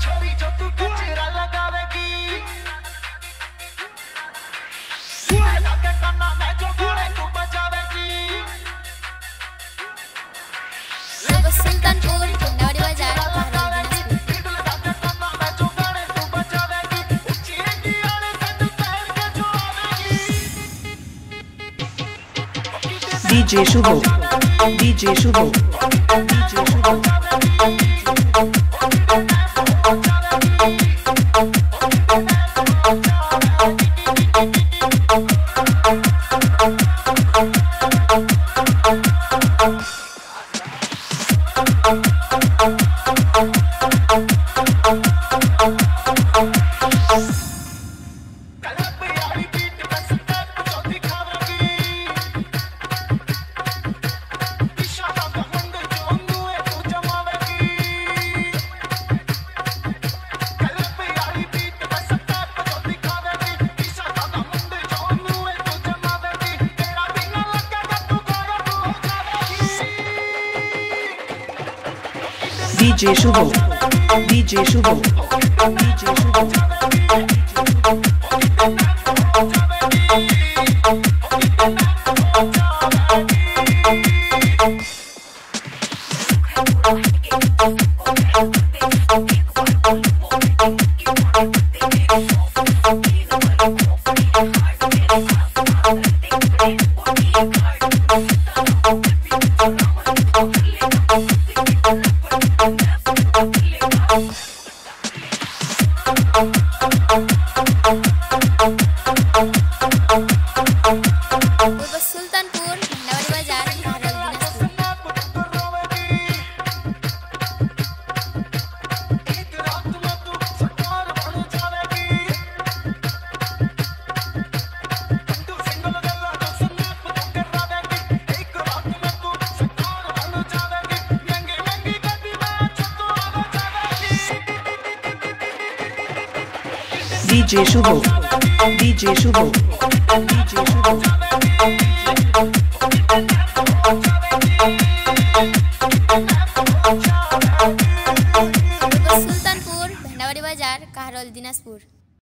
छोरी जो तू कचरा लगावेगी लगे कन्ना में जो घोड़े तू बजावेगी। लोग सुल्तानपुर भिंडवाड़ी बाज़ार बहरौल दिनाजपुर दिल लगे कन्ना में DJ Shubho. कलप DJ Shubo. DJ Shubo. DJ Shubho. Oh. DJ Shubho. DJ Shubho. DJ Shubho. पूर्व सुल्तानपुर भिंडवाड़ी बाज़ार कहरौल दिनाजपुर